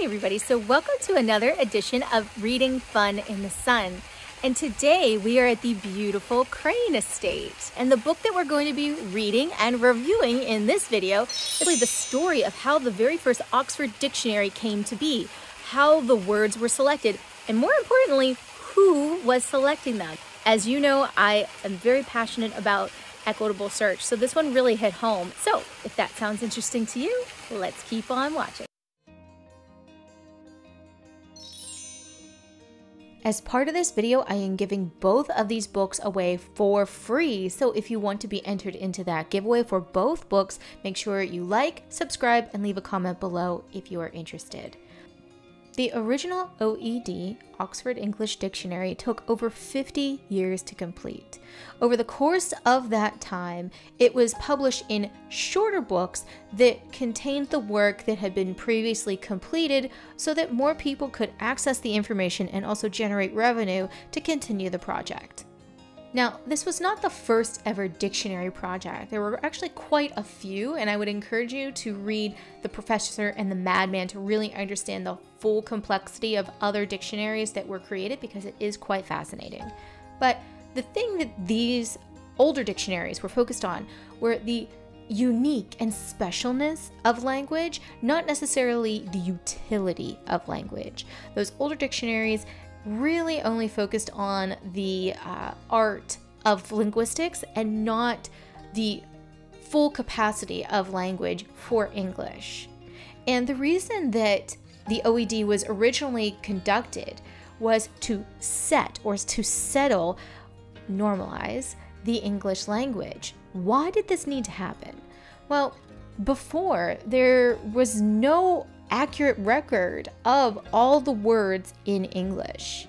Hey everybody, so welcome to another edition of Reading Fun in the Sun. And today we are at the beautiful Crane Estate. And the book that we're going to be reading and reviewing in this video is really the story of how the very first Oxford Dictionary came to be, how the words were selected, and more importantly, who was selecting them. As you know, I am very passionate about equitable search, so this one really hit home. So if that sounds interesting to you, let's keep on watching. As part of this video, I am giving both of these books away for free. So if you want to be entered into that giveaway for both books, make sure you like, subscribe, and leave a comment below if you are interested. The original OED, Oxford English Dictionary, took over 50 years to complete. Over the course of that time, it was published in shorter books that contained the work that had been previously completed so that more people could access the information and also generate revenue to continue the project. Now, this was not the first ever dictionary project. There were actually quite a few, and I would encourage you to read The Professor and the Madman to really understand the full complexity of other dictionaries that were created because it is quite fascinating. But the thing that these older dictionaries were focused on were the unique and specialness of language, not necessarily the utility of language. Those older dictionaries really only focused on the uh, art of linguistics and not the full capacity of language for English. And the reason that the OED was originally conducted was to set or to settle, normalize the English language. Why did this need to happen? Well, before there was no accurate record of all the words in English.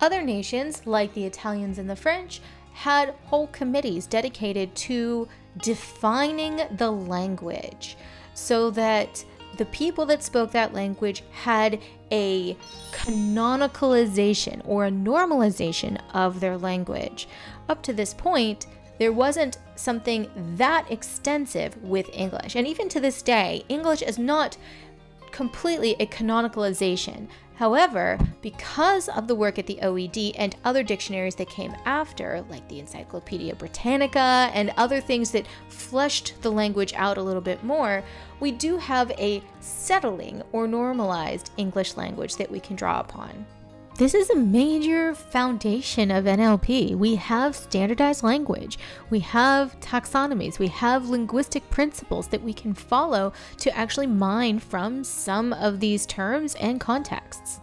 Other nations, like the Italians and the French, had whole committees dedicated to defining the language so that the people that spoke that language had a canonicalization or a normalization of their language. Up to this point, there wasn't something that extensive with English. And even to this day, English is not completely a canonicalization. However, because of the work at the OED and other dictionaries that came after, like the Encyclopedia Britannica and other things that fleshed the language out a little bit more, we do have a settling or normalized English language that we can draw upon. This is a major foundation of NLP. We have standardized language, we have taxonomies, we have linguistic principles that we can follow to actually mine from some of these terms and contexts.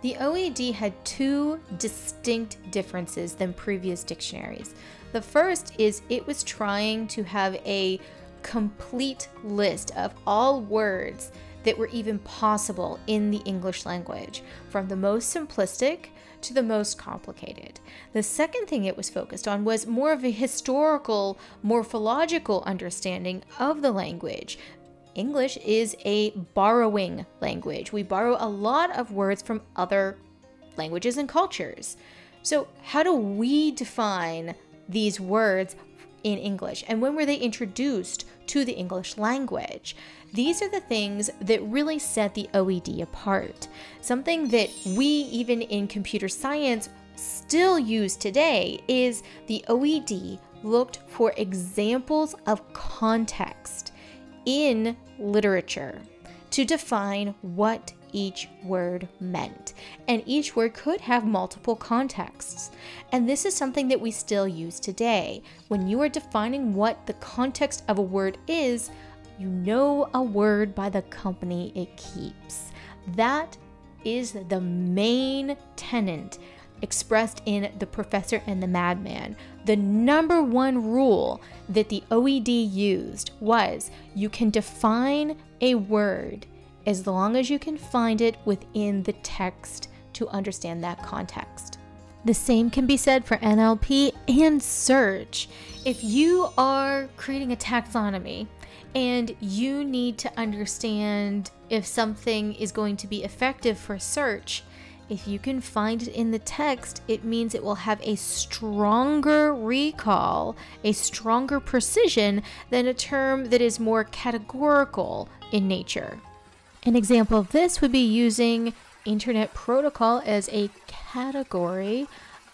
The OED had two distinct differences than previous dictionaries. The first is it was trying to have a complete list of all words that were even possible in the English language, from the most simplistic to the most complicated. The second thing it was focused on was more of a historical, morphological understanding of the language. English is a borrowing language. We borrow a lot of words from other languages and cultures. So, how do we define these words in English? And when were they introduced to the English language? These are the things that really set the OED apart. Something that we, even in computer science, still use today is the OED looked for examples of context in literature to define what each word meant. And each word could have multiple contexts. And this is something that we still use today. When you are defining what the context of a word is, you know a word by the company it keeps. That is the main tenant expressed in The Professor and the Madman. The number one rule that the OED used was you can define a word as long as you can find it within the text to understand that context. The same can be said for NLP and search. If you are creating a taxonomy and you need to understand if something is going to be effective for search. If you can find it in the text, it means it will have a stronger recall, a stronger precision than a term that is more categorical in nature. An example of this would be using Internet Protocol as a category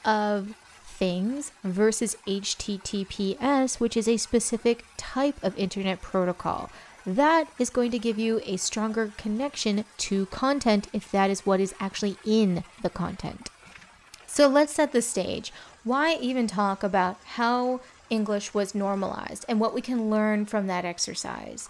of things versus HTTPS, which is a specific type of Internet Protocol. That is going to give you a stronger connection to content if that is what is actually in the content. So let's set the stage. Why even talk about how English was normalized and what we can learn from that exercise?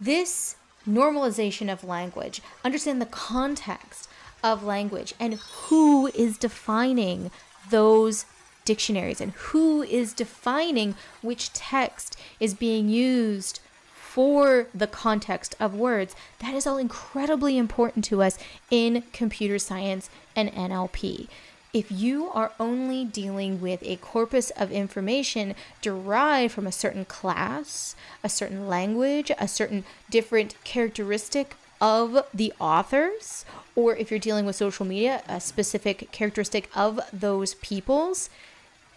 This normalization of language, understand the context of language and who is defining those dictionaries and who is defining which text is being used for the context of words. That is all incredibly important to us in computer science and NLP if you are only dealing with a corpus of information derived from a certain class, a certain language, a certain different characteristic of the authors, or if you're dealing with social media, a specific characteristic of those peoples,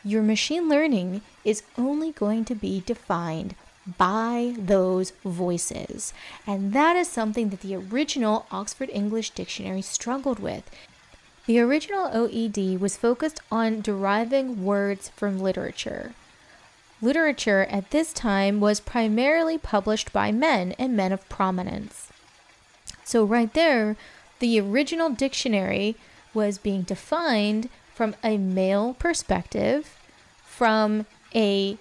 your machine learning is only going to be defined by those voices. And that is something that the original Oxford English Dictionary struggled with. The original OED was focused on deriving words from literature. Literature at this time was primarily published by men and men of prominence. So, right there, the original dictionary was being defined from a male perspective, from a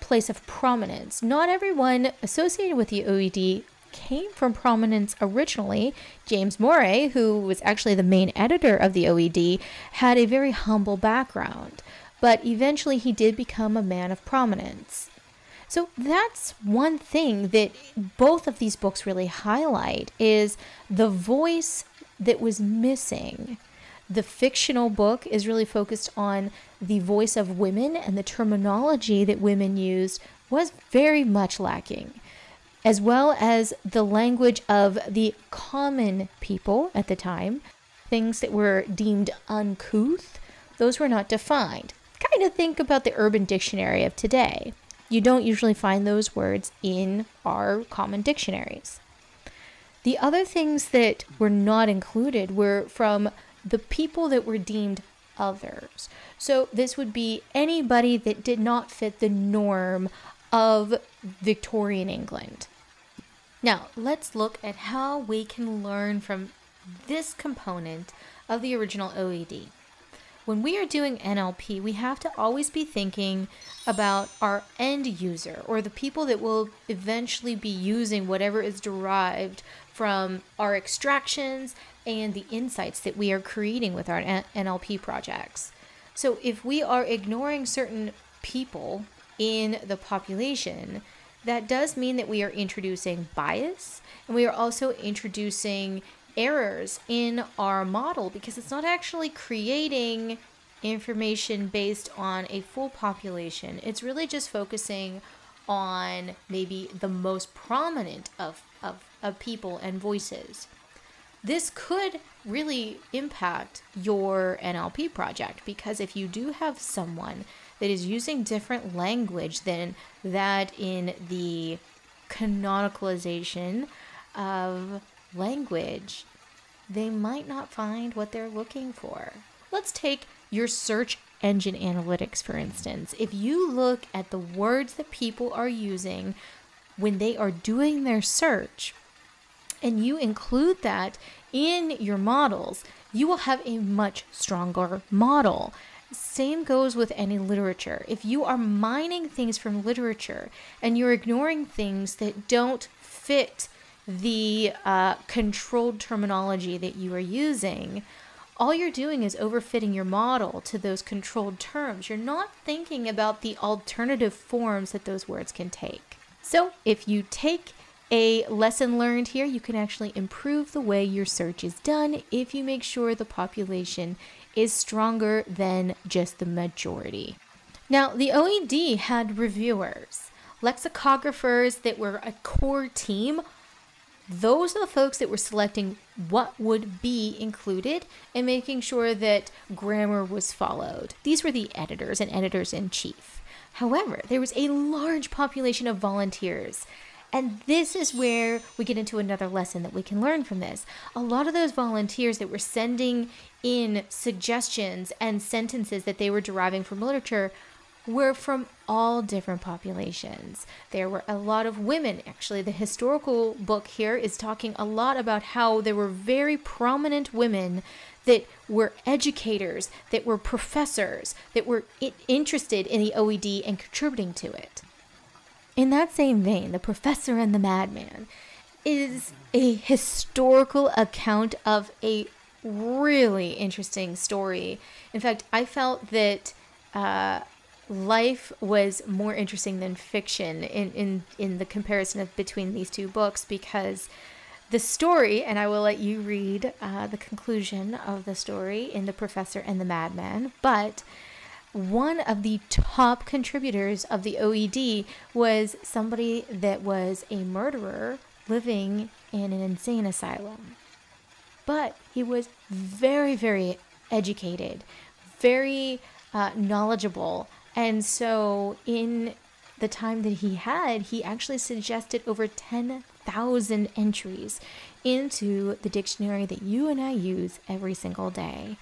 place of prominence. Not everyone associated with the OED came from prominence originally. James Murray, who was actually the main editor of the OED, had a very humble background, but eventually he did become a man of prominence. So that's one thing that both of these books really highlight is the voice that was missing. The fictional book is really focused on the voice of women and the terminology that women used was very much lacking as well as the language of the common people at the time, things that were deemed uncouth, those were not defined. Kind of think about the urban dictionary of today. You don't usually find those words in our common dictionaries. The other things that were not included were from the people that were deemed others. So this would be anybody that did not fit the norm of Victorian England. Now, let's look at how we can learn from this component of the original OED. When we are doing NLP, we have to always be thinking about our end user or the people that will eventually be using whatever is derived from our extractions and the insights that we are creating with our NLP projects. So, if we are ignoring certain people in the population, that does mean that we are introducing bias and we are also introducing errors in our model because it's not actually creating information based on a full population. It's really just focusing on maybe the most prominent of, of, of people and voices. This could really impact your NLP project because if you do have someone that is using different language than that in the canonicalization of language, they might not find what they're looking for. Let's take your search engine analytics, for instance. If you look at the words that people are using when they are doing their search, and you include that in your models, you will have a much stronger model. Same goes with any literature. If you are mining things from literature and you're ignoring things that don't fit the uh, controlled terminology that you are using, all you're doing is overfitting your model to those controlled terms. You're not thinking about the alternative forms that those words can take. So, if you take a lesson learned here, you can actually improve the way your search is done if you make sure the population is stronger than just the majority. Now, the OED had reviewers, lexicographers that were a core team. Those are the folks that were selecting what would be included and making sure that grammar was followed. These were the editors and editors in chief. However, there was a large population of volunteers And this is where we get into another lesson that we can learn from this. A lot of those volunteers that were sending in suggestions and sentences that they were deriving from literature were from all different populations. There were a lot of women. Actually, the historical book here is talking a lot about how there were very prominent women that were educators, that were professors, that were interested in the OED and contributing to it. In that same vein, The Professor and the Madman is a historical account of a really interesting story. In fact, I felt that uh, life was more interesting than fiction in, in, in the comparison of between these two books because the story, and I will let you read uh, the conclusion of the story in The Professor and the Madman, but one of the top contributors of the OED was somebody that was a murderer living in an insane asylum. But he was very, very educated, very uh, knowledgeable. And so, in the time that he had, he actually suggested over 10,000 entries into the dictionary that you and I use every single day.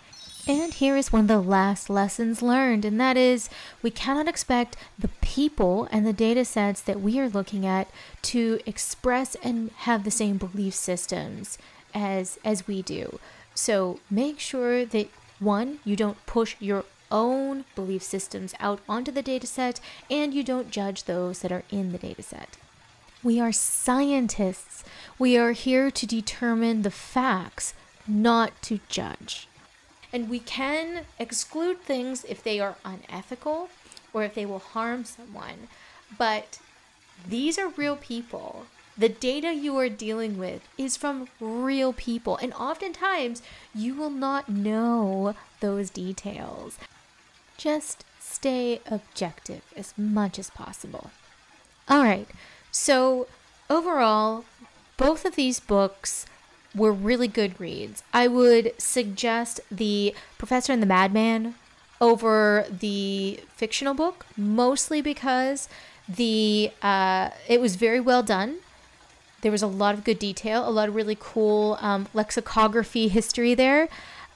And here is one of the last lessons learned, and that is we cannot expect the people and the data sets that we are looking at to express and have the same belief systems as as we do. So make sure that one, you don't push your own belief systems out onto the data set and you don't judge those that are in the data set. We are scientists. We are here to determine the facts, not to judge. And we can exclude things if they are unethical or if they will harm someone. But these are real people. The data you are dealing with is from real people. And oftentimes, you will not know those details. Just stay objective as much as possible. All right, so overall, both of these books were really good reads. I would suggest The Professor and the Madman over the fictional book, mostly because the uh, it was very well done. There was a lot of good detail, a lot of really cool um, lexicography history there.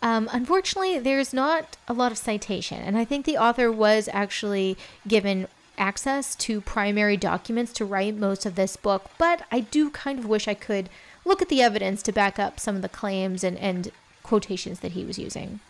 Um, unfortunately, there's not a lot of citation, and I think the author was actually given access to primary documents to write most of this book, but I do kind of wish I could look at the evidence to back up some of the claims and, and quotations that he was using.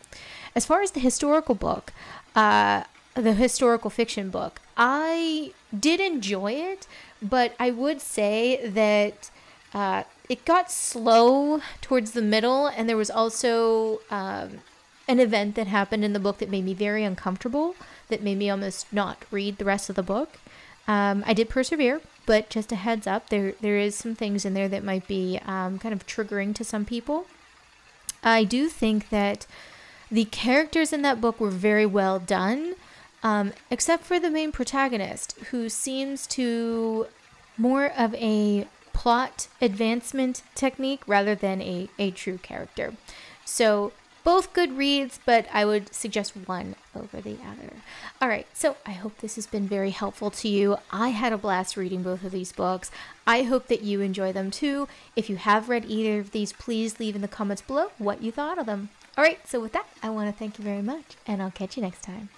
As far as the historical book, uh, the historical fiction book, I did enjoy it, but I would say that uh, it got slow towards the middle, and there was also um, an event that happened in the book that made me very uncomfortable, that made me almost not read the rest of the book. Um, I did persevere, but just a heads up, there there is some things in there that might be um, kind of triggering to some people. I do think that the characters in that book were very well done, um, except for the main protagonist, who seems to more of a plot advancement technique rather than a, a true character. So both good reads, but I would suggest one over the other. All right, so I hope this has been very helpful to you. I had a blast reading both of these books. I hope that you enjoy them too. If you have read either of these, please leave in the comments below what you thought of them. All right, so with that, I want to thank you very much, and I'll catch you next time.